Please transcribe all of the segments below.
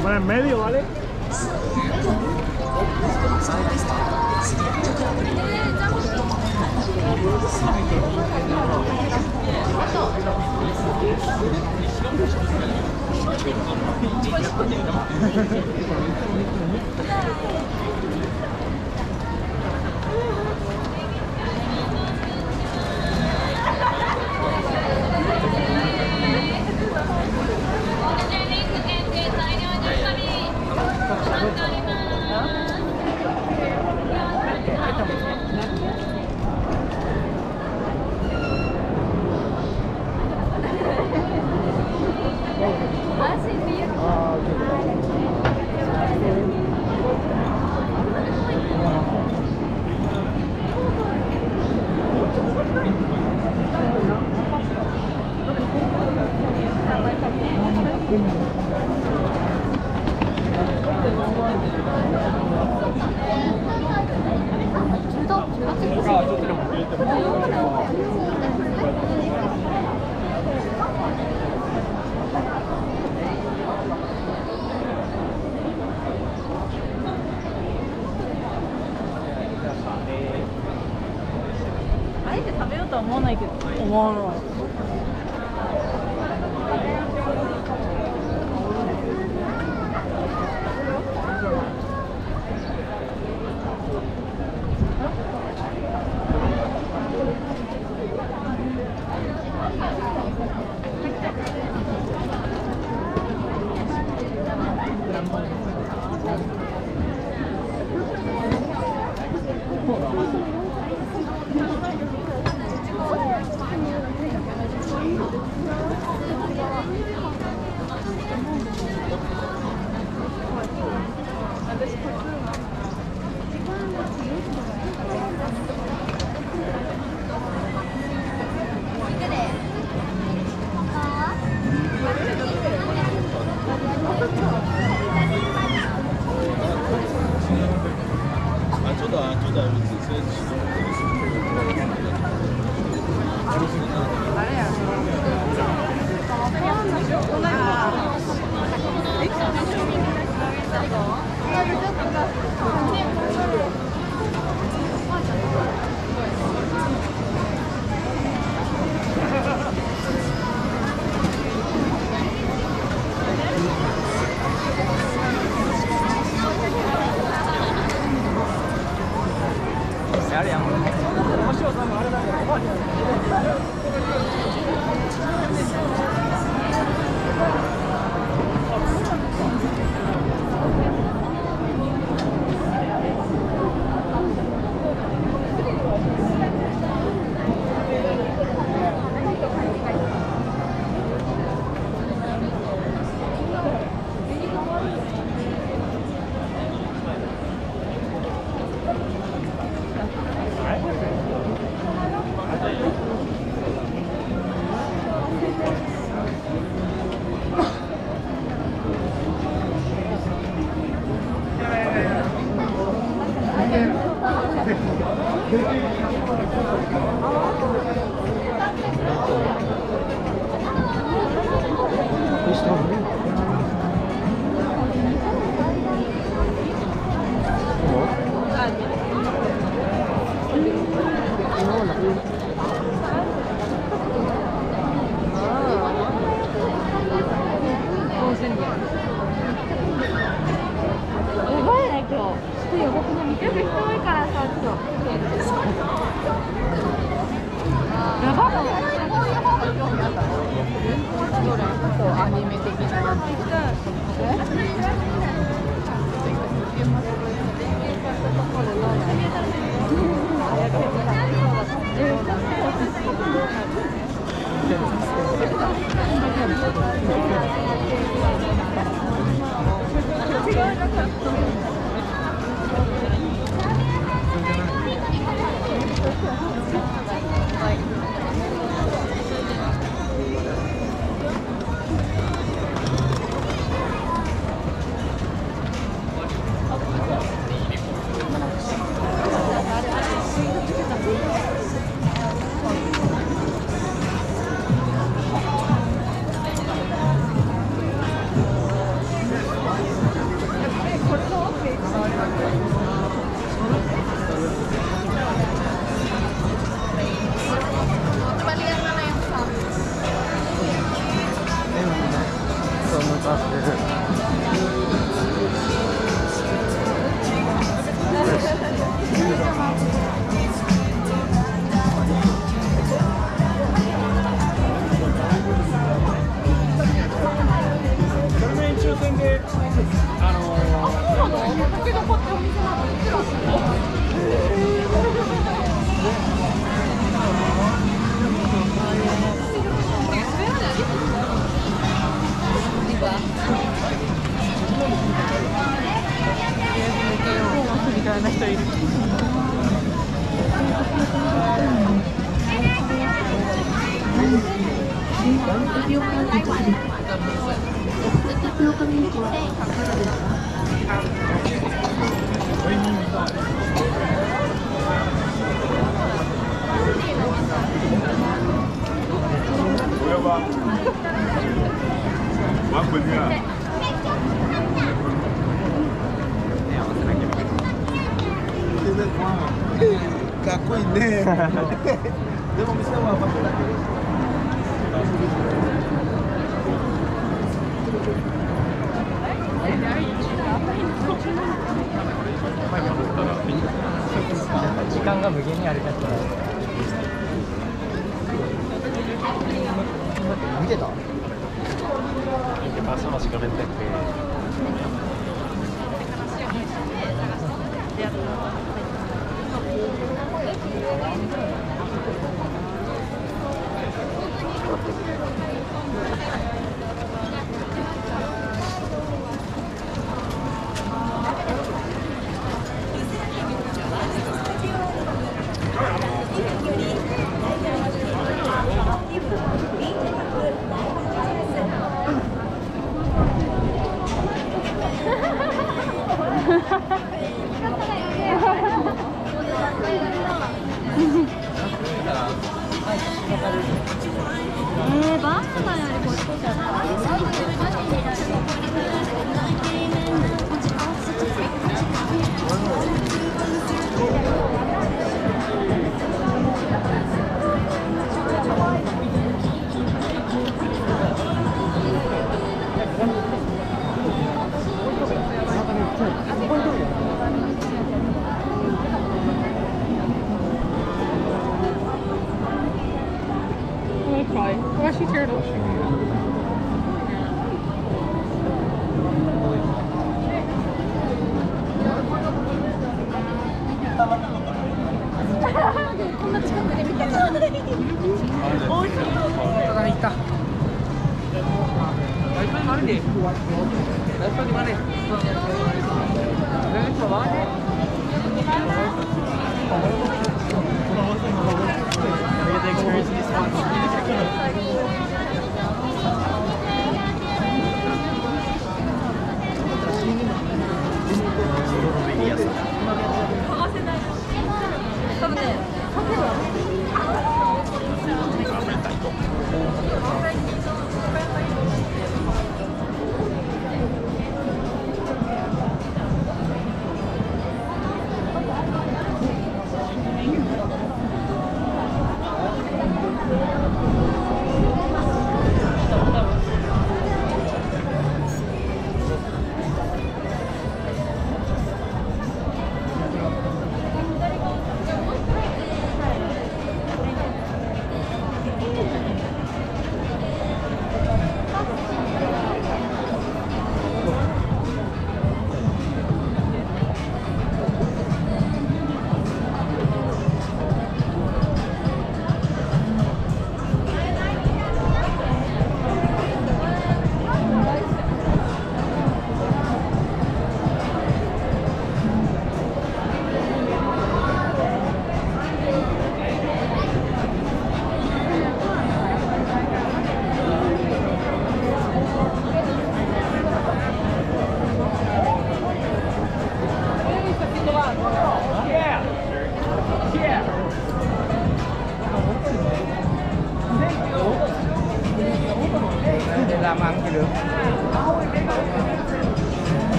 Me ponen en medio, ¿vale? どこいいね。で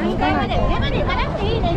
2階まで上まで行かなくていいでし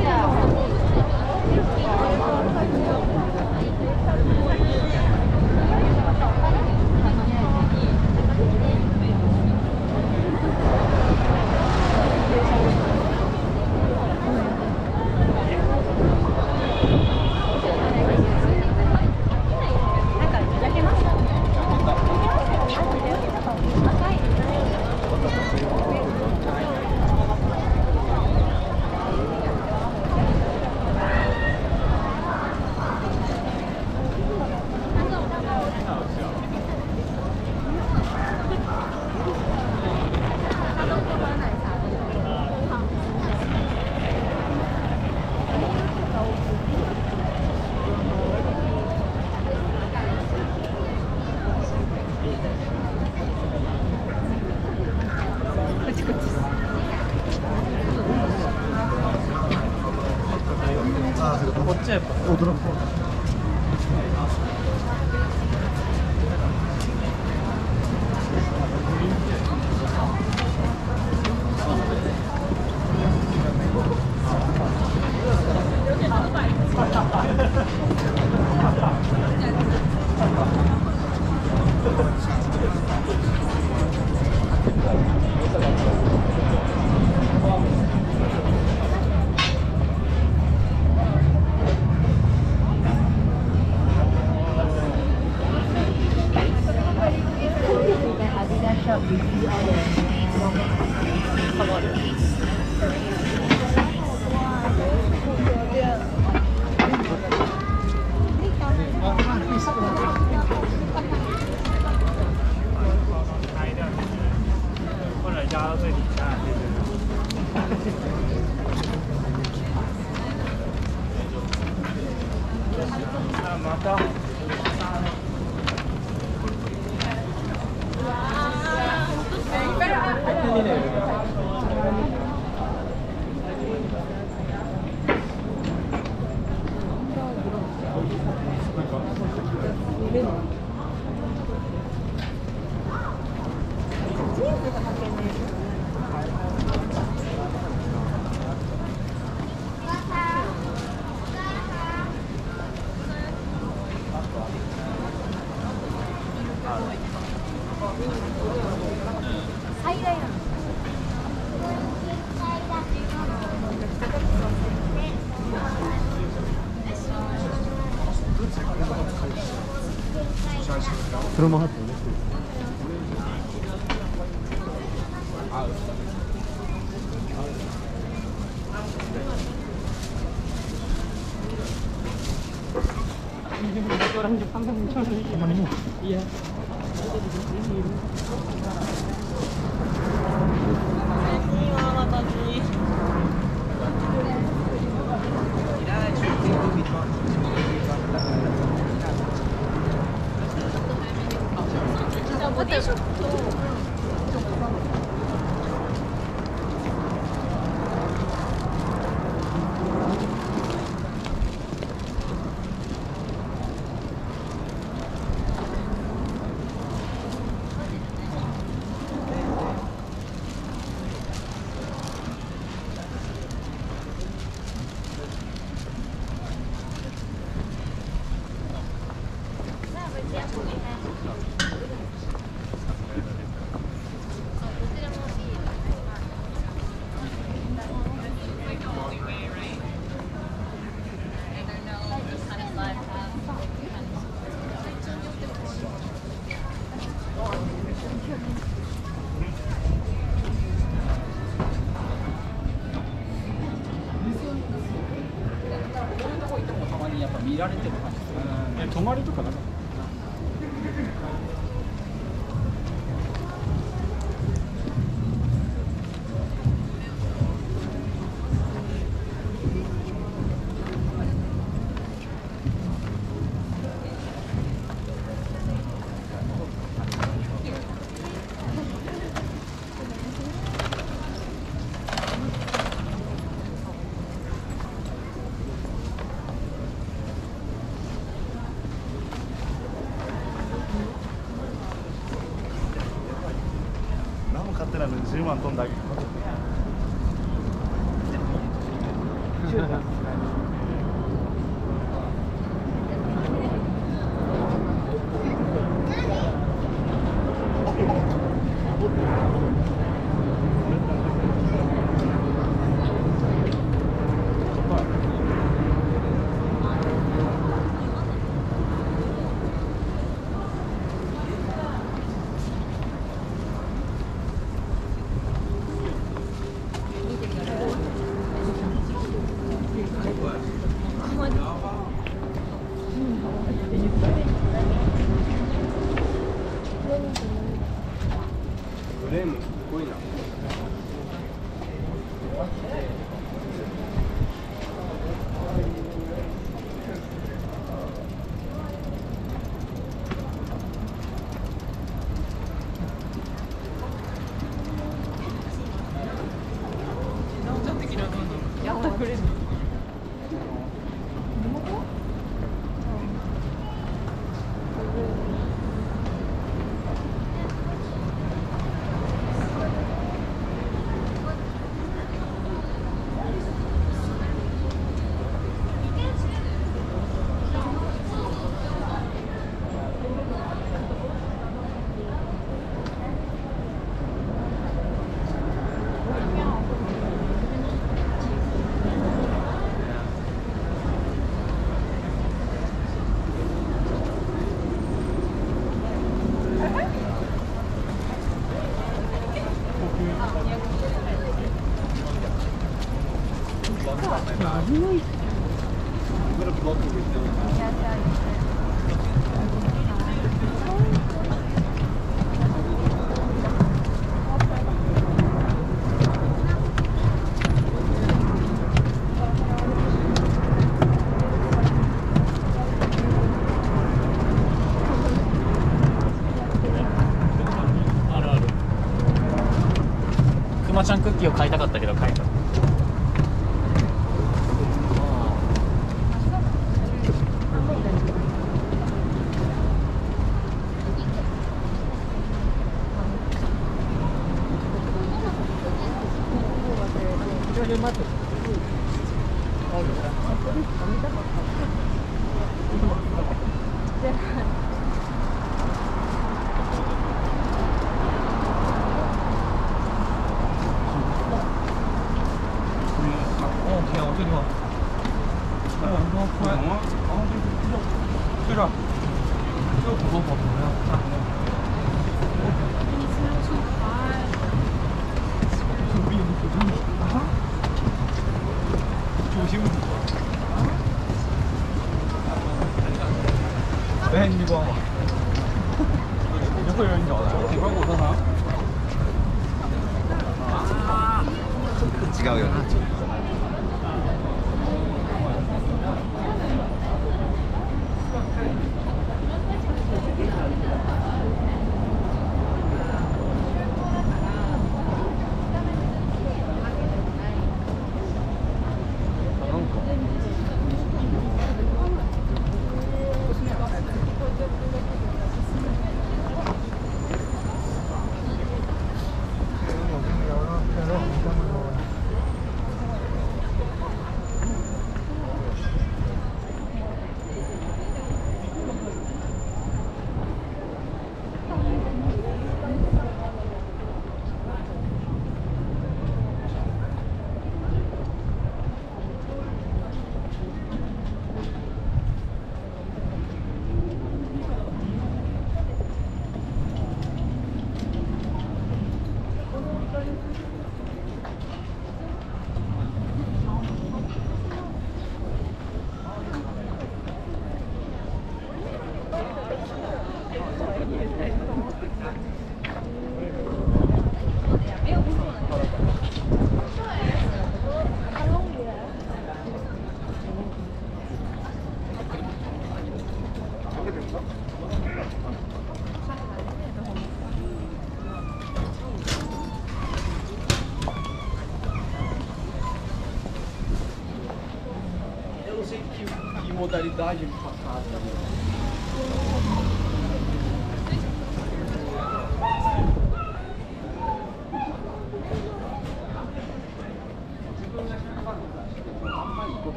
rumah tuh orang Jepang kan muncul iya. 万飛んだけちゃんクッキーを買いたかったけど買几高有呢？daha cimri.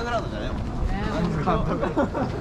ンダーグラウンドじゃないもん別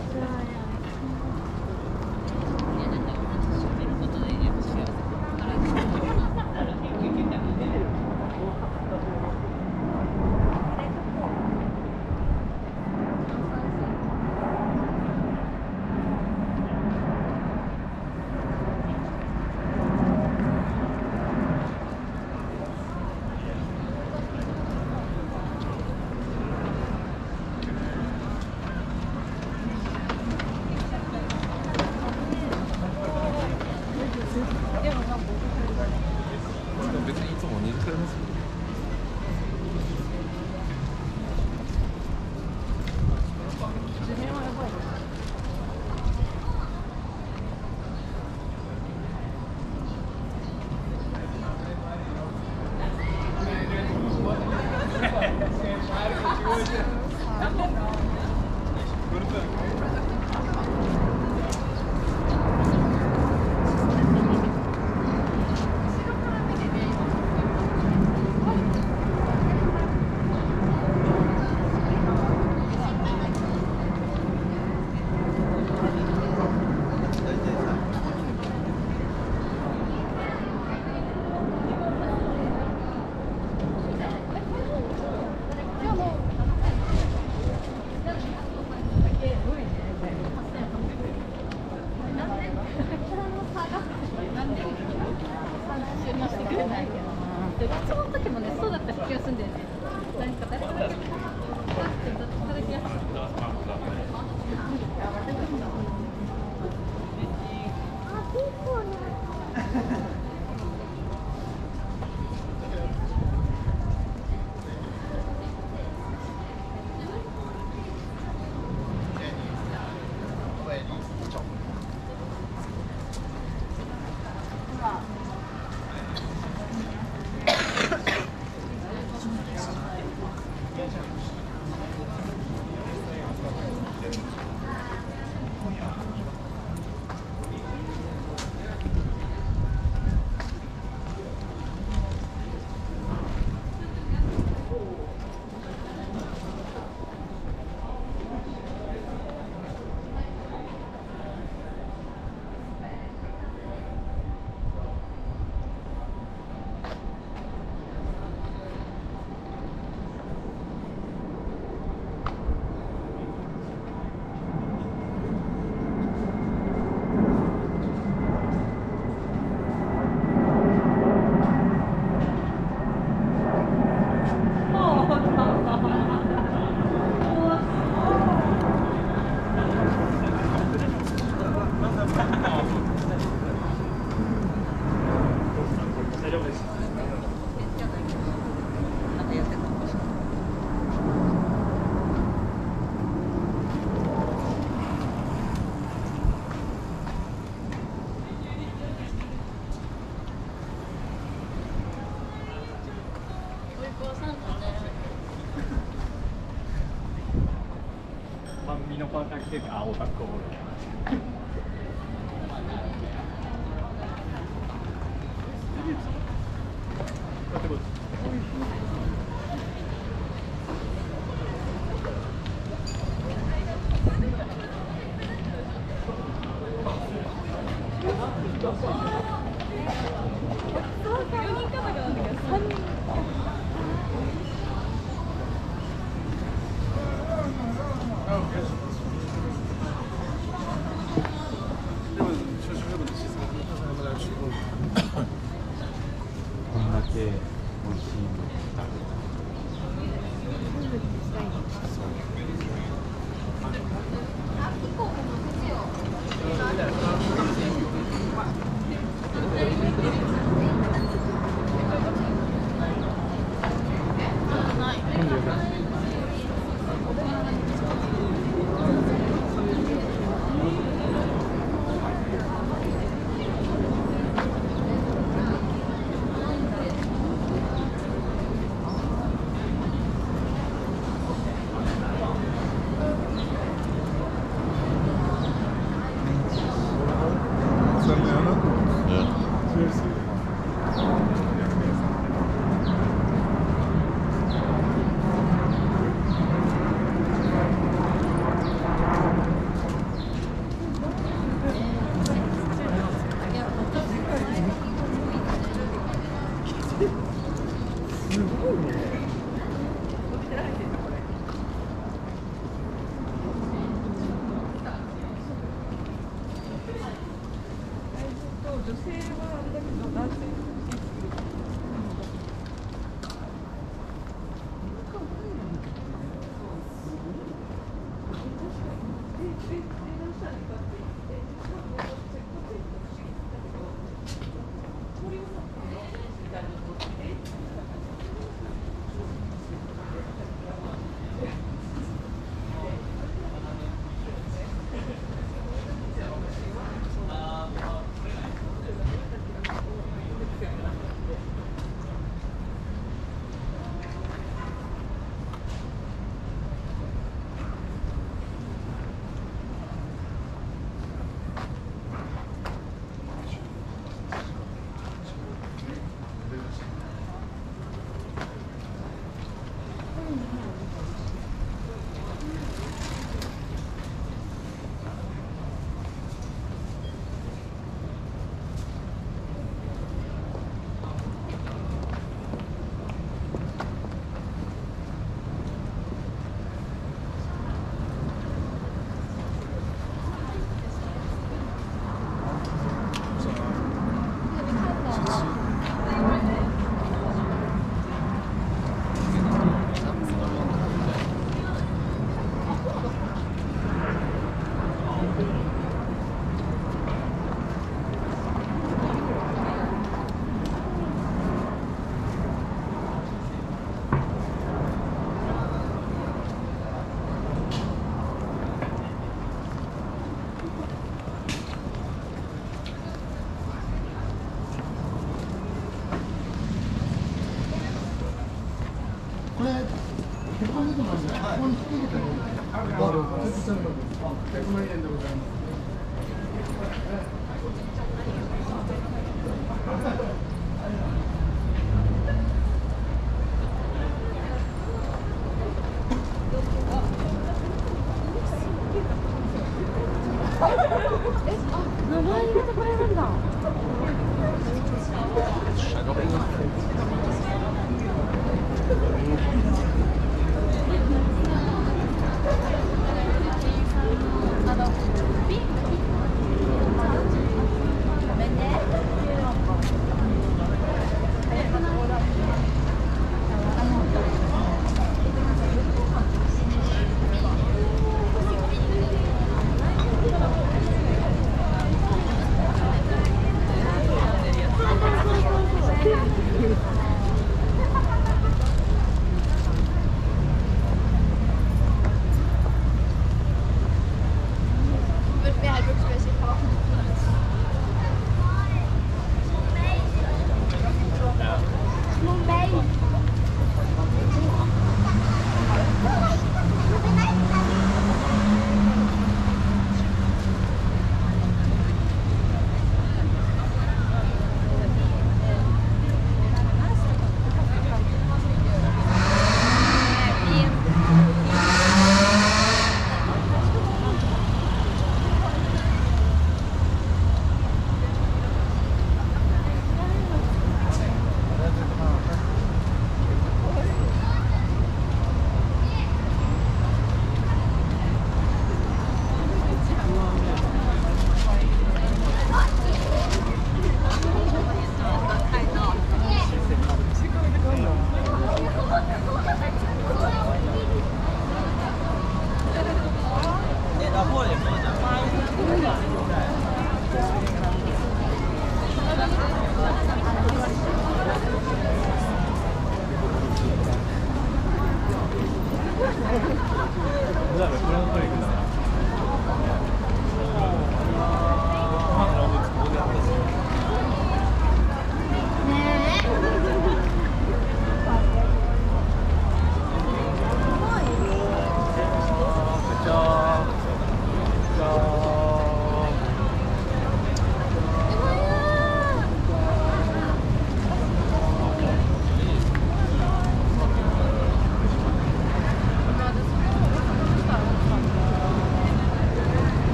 右のパーカ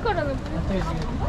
からの。誰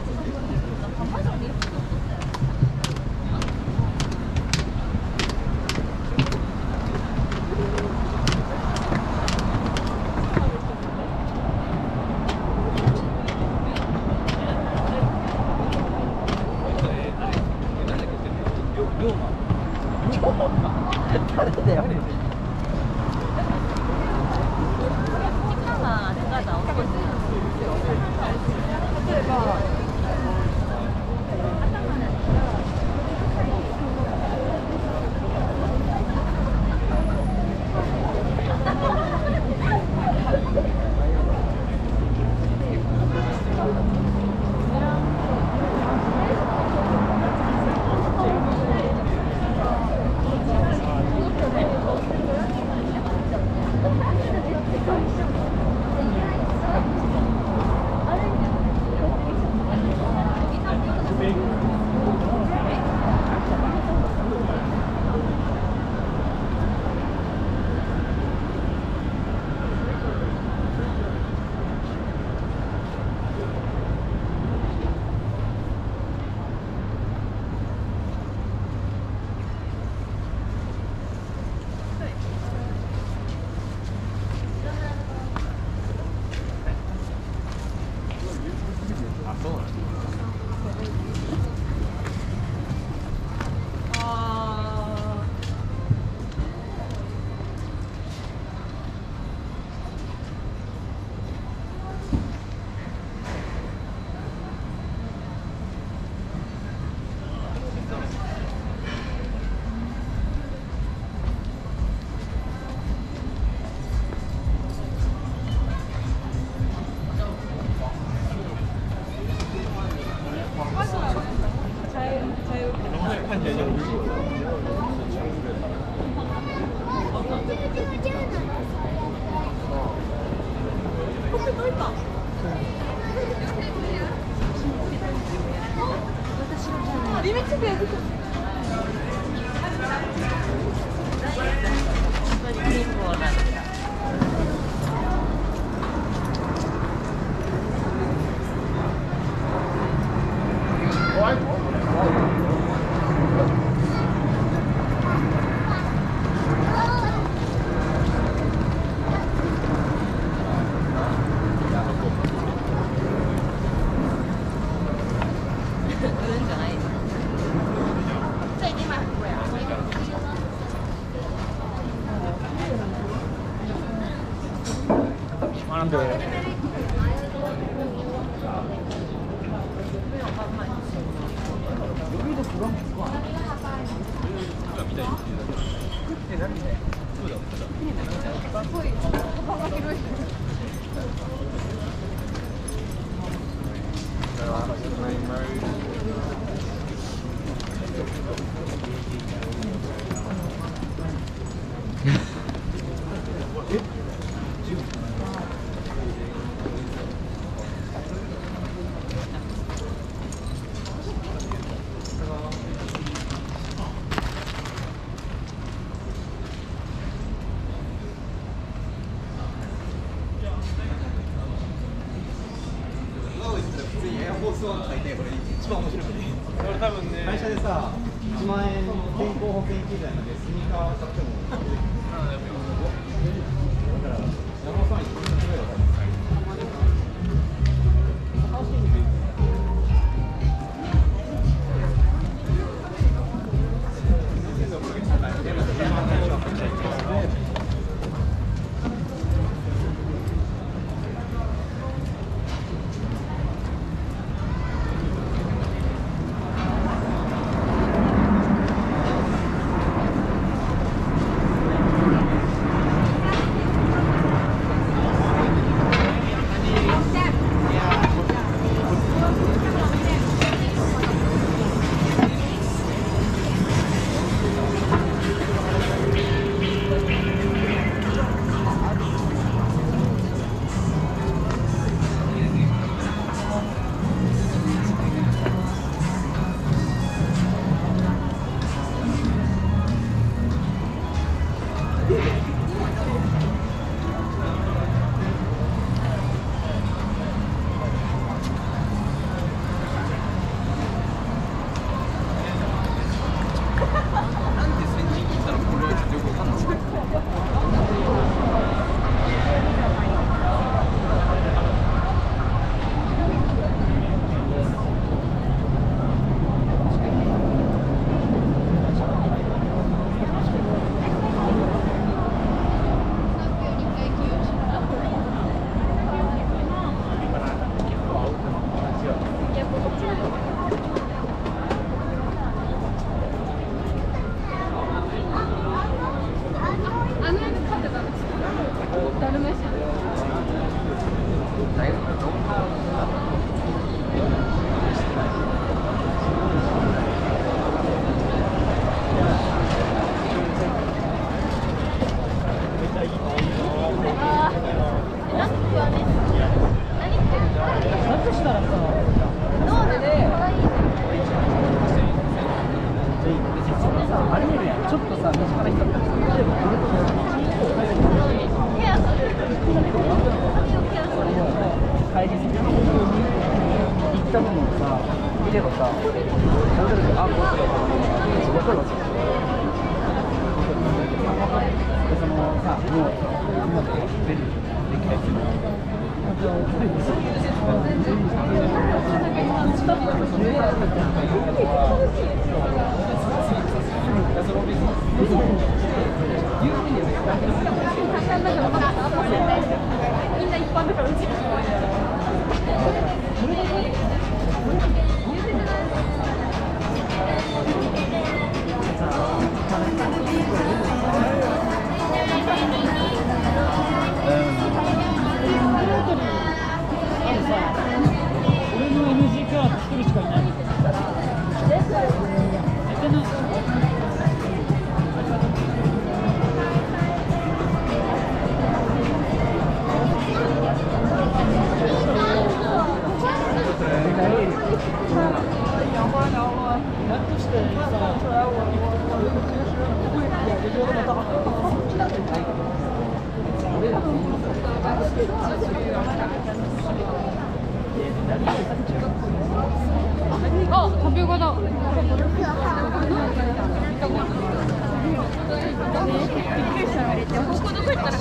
なん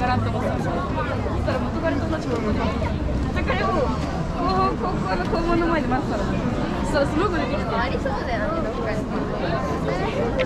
がら思ってたら元彼と同じ高校で元彼を高校の校門の前で待ってたそらきてありそうだよねどっかに。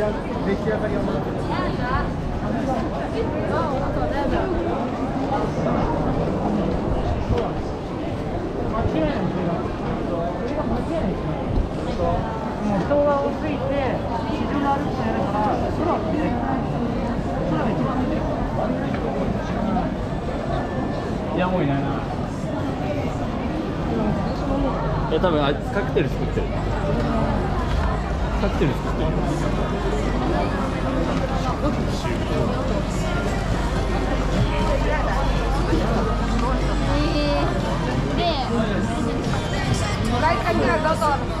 番見てる。いや、もういないな。え多分あいつカクテル作ってるカクテル作ってるどうぞ